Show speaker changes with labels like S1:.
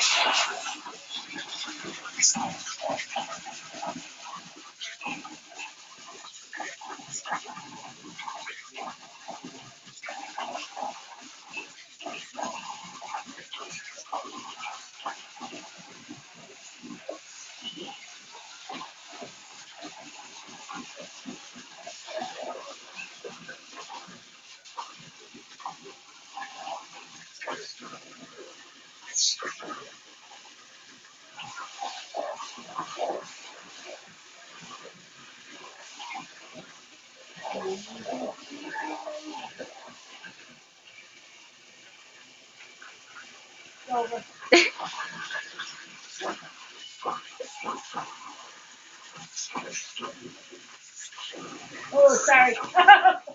S1: Over. Oh, sorry.